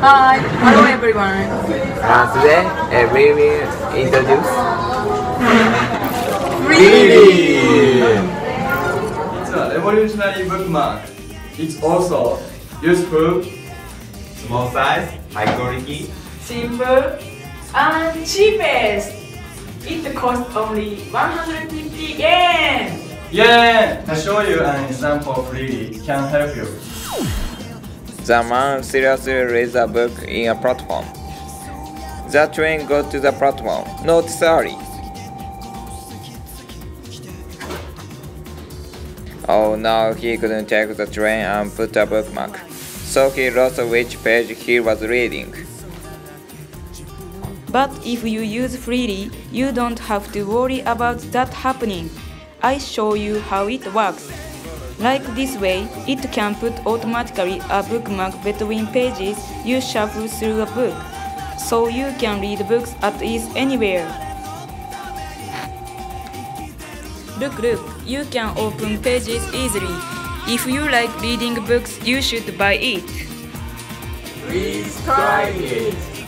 Hi, hello everyone. Uh, today uh, we will introduce Reading. It's a revolutionary bookmark. It's also useful, small size, high quality, Simple and cheapest. It costs only 150 yen. Yeah! To show you an example freely can help you. The man seriously reads a book in a platform. The train got to the platform, not sorry. Oh no, he couldn't take the train and put a bookmark. So he lost which page he was reading. But if you use freely, you don't have to worry about that happening. I show you how it works. Like this way, it can put automatically a bookmark between pages you shuffle through a book, so you can read books at ease anywhere. Look, look, you can open pages easily. If you like reading books, you should buy it. Please try it!